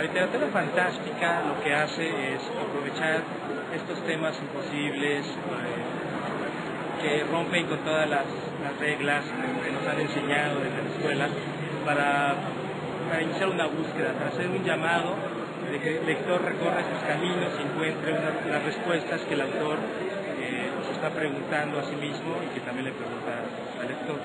La literatura fantástica lo que hace es aprovechar estos temas imposibles eh, que rompen con todas las, reglas que nos han enseñado desde la escuela para, iniciar una búsqueda, para hacer un llamado de que el lector recorra sus caminos y encuentre las respuestas que el autor eh, se está preguntando a sí mismo y que también le pregunta al lector.